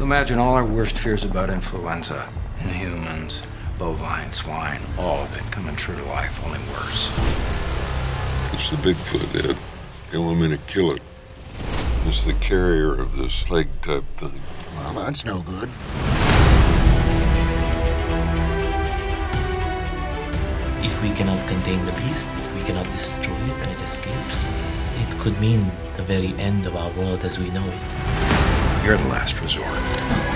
Imagine all our worst fears about influenza in humans, bovine, swine, all of it coming true to life, only worse. It's the Bigfoot, Ed. They want me to kill it. It's the carrier of this plague type thing. Well, that's no good. If we cannot contain the beast, if we cannot destroy it and it escapes, it could mean the very end of our world as we know it. You're the last resort.